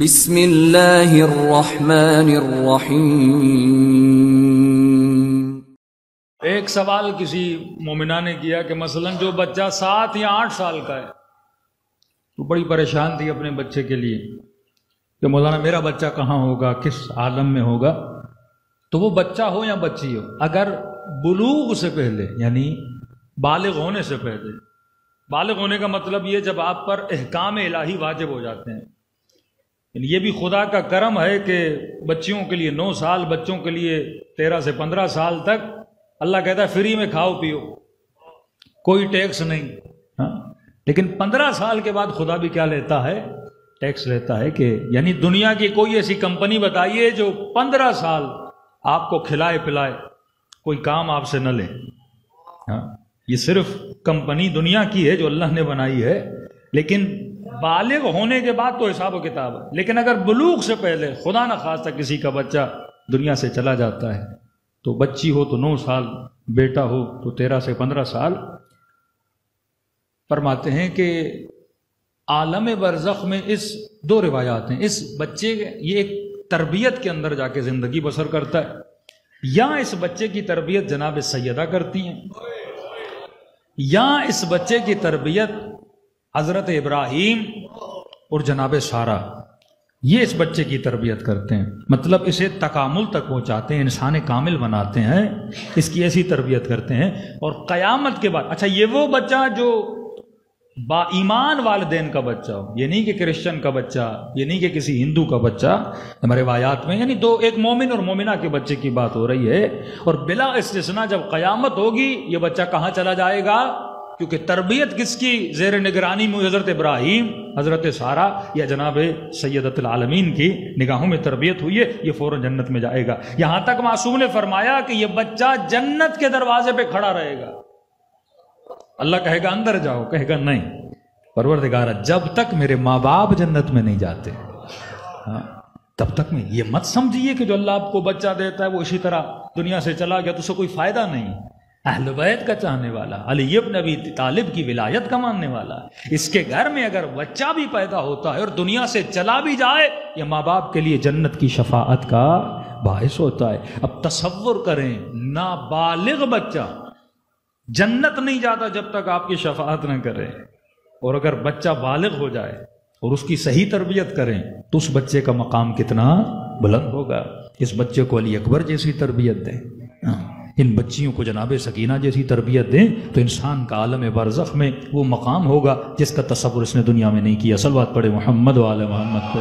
بسم اللہ الرحمن الرحیم ایک سوال کسی مومنہ نے کیا کہ مثلا جو بچہ سات یا آٹھ سال کا ہے وہ بڑی پریشان تھی اپنے بچے کے لیے کہ مولانا میرا بچہ کہاں ہوگا، کس عالم میں ہوگا؟ تو وہ بچہ ہو یا بچی ہو، اگر بلوغ سے پہلے یعنی بالغ ہونے سے پہلے، بالغ ہونے کا مطلب یہ جب آپ پر احکام الہی واجب ہو جاتے ہیں یعنی یہ بھی خدا کا کرم ہے کہ بچیوں کے لیے نو سال، بچوں کے لیے تیرہ سے پندرہ سال تک اللہ کہتا ہے فری میں کھاؤ، پیو۔ کوئی ٹیکس نہیں۔ ہاں؟ لیکن پندرہ سال کے بعد خدا بھی کیا لیتا ہے؟ ٹیکس لیتا ہے کہ یعنی دنیا کی کوئی ایسی کمپنی بتائیے جو پندرہ سال آپ کو کھلائے پلائے، کوئی کام آپ سے نہ لے۔ ہاں؟ یہ صرف کمپنی دنیا کی ہے جو اللہ نے بنائی ہے، لیکن بالغ ہونے کے بعد تو حساب و کتاب ہے۔ لیکن اگر بلوغ سے پہلے خدا نہ خواستہ کسی کا بچہ دنیا سے چلا جاتا ہے، تو بچی ہو تو نو سال، بیٹا ہو تو تیرہ سے پندرہ سال۔ فرماتے ہیں کہ عالم برزخ میں اس دو روایات ہیں۔ اس بچے یہ ایک تربیت کے اندر جا کے زندگی بسر کرتا ہے۔ یا اس بچے کی تربیت جناب سیدہ کرتی ہیں، یا اس بچے کی تربیت حضرت ابراہیم اور جناب سارا یہ اس بچے کی تربیت کرتے ہیں۔ مطلب اسے تکامل تک پہنچاتے ہیں، انسان کامل بناتے ہیں، اس کی ایسی تربیت کرتے ہیں۔ اور قیامت کے بعد اچھا یہ وہ بچہ جو با ایمان والدین کا بچہ ہو، یہ نہیں کہ کرسچن کا بچہ، یہ نہیں کہ کسی ہندو کا بچہ، ہمارے روایات میں یعنی دو، ایک مومن اور مومنہ کے بچے کی بات ہو رہی ہے۔ اور بلا استثنا جب قیامت ہوگی، یہ بچہ کہاں چلا جائے گا؟ کیونکہ تربیت کس کی؟ زیر نگرانی میں حضرت ابراہیم، حضرت سارا یا جناب سیدت العالمین کی نگاہوں میں تربیت ہوئی ہے، یہ فوراً جنت میں جائے گا۔ یہاں تک معصوم نے فرمایا کہ یہ بچہ جنت کے دروازے پہ کھڑا رہے گا۔ اللہ کہے گا اندر جاؤ، کہے گا نہیں۔ پروردگارہ جب تک میرے ماں باپ جنت میں نہیں جاتے ہاں تب تک میں یہ مت سمجھیے کہ جو اللہ آپ کو بچہ دیتا ہے وہ اسی طرح دنیا سے چلا گیا، تو اسے کوئی فائدہ نہیں۔ اہل بیت کا چاہنے والا علی ابن ابی طالب کی ولایت کا ماننے والا۔ اس کے گھر میں اگر بچہ بھی پیدا ہوتا ہے اور دنیا سے چلا بھی جائے یہ ماں باپ کے لیے جنت کی شفاعت کا باعث ہوتا ہے۔ اب تصور کریں نابالغ بچہ۔ جنت نہیں جاتا جب تک آپ کی شفاعت نہ کرے۔ اور اگر بچہ بالغ ہو جائے اور اس کی صحیح تربیت کریں تو اس بچے کا مقام کتنا بلند ہوگا۔ اس بچے کو علی اکبر جیسی تربیت دیں۔ ہاں، ان بچیوں کو جناب سکینہ جیسی تربیت دیں تو انسان کا عالم برزخ میں وہ مقام ہوگا جس کا تصور اس نے دنیا میں نہیں کیا۔ سلوات پڑے محمد وال محمد پہ